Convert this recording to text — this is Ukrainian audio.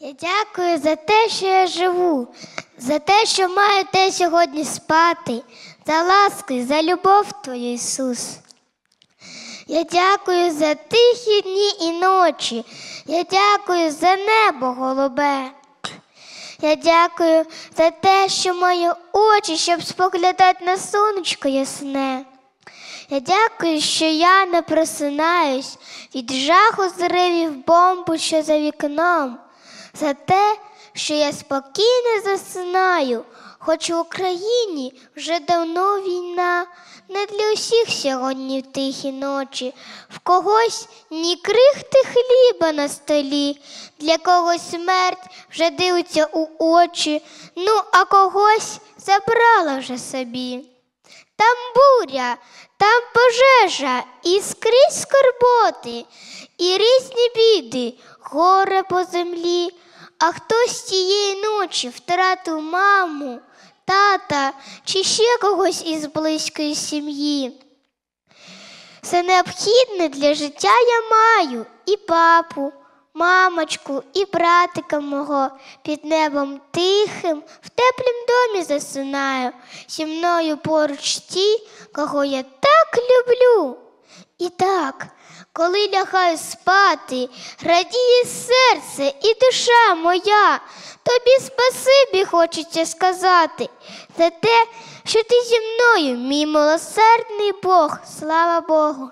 Я дякую за те, що я живу, за те, що маю те сьогодні спати, за ласку і за любов Твою, Ісус. Я дякую за тихі дні і ночі. Я дякую за небо голубе. Я дякую за те, що маю очі, щоб споглядати на сонечко ясне. Я дякую, що я не просинаюсь від жаху зривів бомбу, що за вікном, за те, що я спокійно засинаю, хоч в Україні вже давно війна, не для усіх сьогодні в тихі ночі, в когось ні крихти хліба на столі, для когось смерть вже дивиться у очі, ну а когось забрала вже собі. Там буря, там пожежа, і скрізь скорботи, і різні біди, горе по землі, а хтось тієї ночі втратив маму, тата чи ще когось із близької сім'ї. Все необхідне для життя я маю і папу, мамочку, і братика мого під небом тихим, в теплім домі засинаю, зі мною поруч ті, кого я так люблю. І так, коли лягаю спати, радіє серце і душа моя, тобі спасибі хочеться сказати за те, що ти зі мною, мій милосердний Бог, слава Богу.